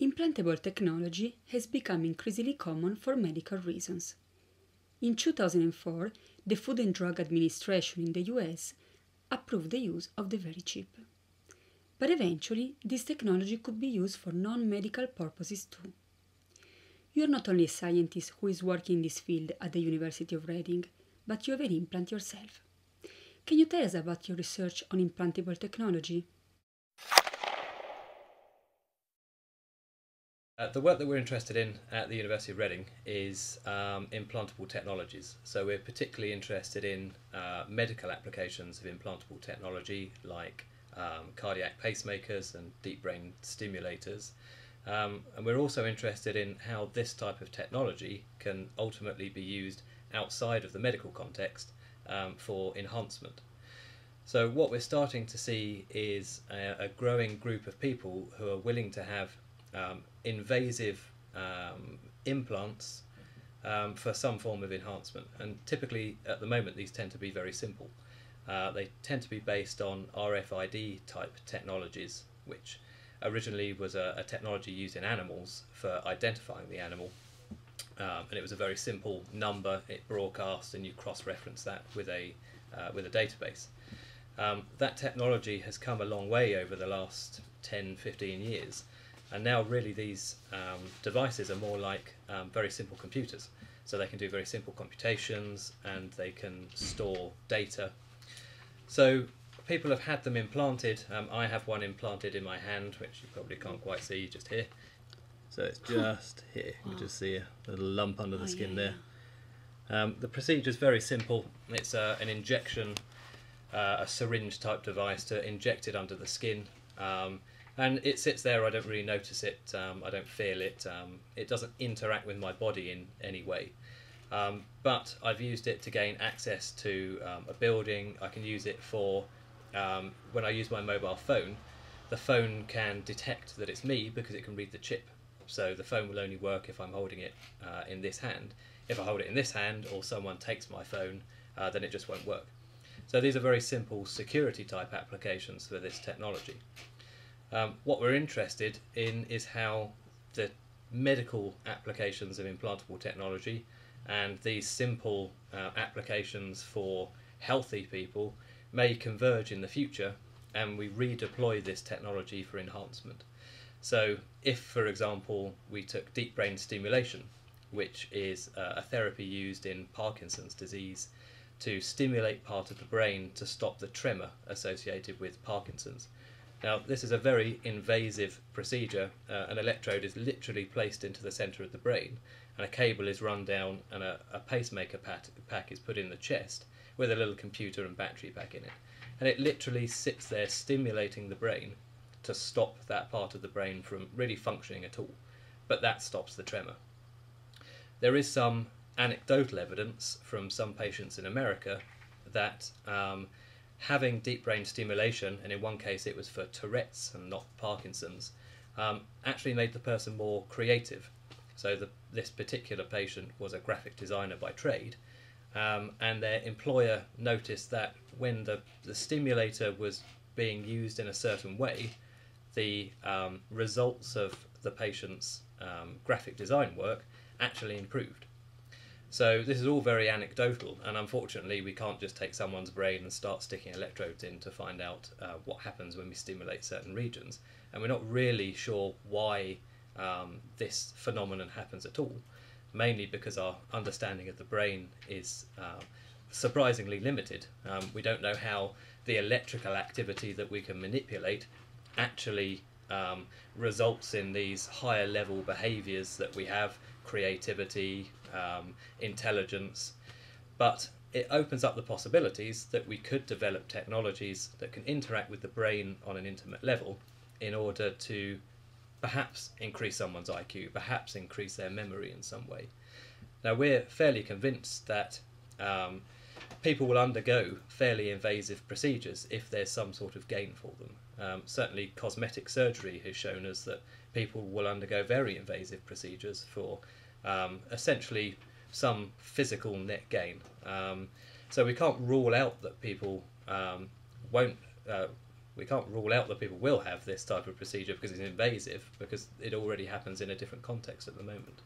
implantable technology has become increasingly common for medical reasons. In 2004, the Food and Drug Administration in the US approved the use of the VeriChip. But eventually, this technology could be used for non medical purposes too. You are not only a scientist who is working in this field at the University of Reading, but you have an implant yourself. Can you tell us about your research on implantable technology? Uh, the work that we're interested in at the University of Reading is um, implantable technologies. So we're particularly interested in uh, medical applications of implantable technology like um, cardiac pacemakers and deep brain stimulators. Um, and we're also interested in how this type of technology can ultimately be used outside of the medical context um, for enhancement. So what we're starting to see is a, a growing group of people who are willing to have um, invasive um, implants um, for some form of enhancement. And typically, at the moment, these tend to be very simple. Uh, they tend to be based on RFID type technologies, which originally was a, a technology used in animals for identifying the animal. Um, and it was a very simple number. It broadcast, and you cross-reference that with a uh, with a database. Um, that technology has come a long way over the last 10, 15 years, and now, really, these um, devices are more like um, very simple computers. So they can do very simple computations and they can store data. So people have had them implanted. Um, I have one implanted in my hand, which you probably can't quite see just here. So it's just here. You can just see a little lump under the Oh, skin yeah, there. Um, the procedure is very simple. It's uh, an injection, uh, a syringe type device to inject it under the skin. And it sits there. I don't really notice it. Um, I don't feel it. Um, it doesn't interact with my body in any way. Um, but I've used it to gain access to um, a building. I can use it for um, when I use my mobile phone. The phone can detect that it's me because it can read the chip. So the phone will only work if I'm holding it uh, in this hand. If I hold it in this hand or someone takes my phone, uh, then it just won't work. So these are very simple security type applications for this technology. Um, what we're interested in is how the medical applications of implantable technology and these simple uh, applications for healthy people may converge in the future and we redeploy this technology for enhancement. So, if, for example, we took deep brain stimulation, which is uh, a therapy used in Parkinson's disease to stimulate part of the brain to stop the tremor associated with Parkinson's. Now, this is a very invasive procedure. Uh, an electrode is literally placed into the centre of the brain, and a cable is run down, and a, a pacemaker pat- pack is put in the chest with a little computer and battery pack in it. And it literally sits there stimulating the brain to stop that part of the brain from really functioning at all. But that stops the tremor. There is some anecdotal evidence from some patients in America that um, having deep brain stimulation, and in one case it was for Tourette's and not Parkinson's, um, actually made the person more creative. So the, this particular patient was a graphic designer by trade, um, and their employer noticed that when the, the stimulator was being used in a certain way, the um, results of the patient's um, graphic design work actually improved. So this is all very anecdotal, and unfortunately, we can't just take someone's brain and start sticking electrodes in to find out uh, what happens when we stimulate certain regions. And we're not really sure why um, this phenomenon happens at all, mainly because our understanding of the brain is uh, surprisingly limited. Um, we don't know how the electrical activity that we can manipulate actually um, results in these higher level behaviors that we have creativity, um, intelligence, but it opens up the possibilities that we could develop technologies that can interact with the brain on an intimate level in order to perhaps increase someone's IQ, perhaps increase their memory in some way. Now, we're fairly convinced that um, people will undergo fairly invasive procedures if there's some sort of gain for them. Um, certainly, cosmetic surgery has shown us that people will undergo very invasive procedures for um, essentially some physical net gain. Um, so we can't rule out that people um, won't uh, we can't rule out that people will have this type of procedure because it's invasive because it already happens in a different context at the moment.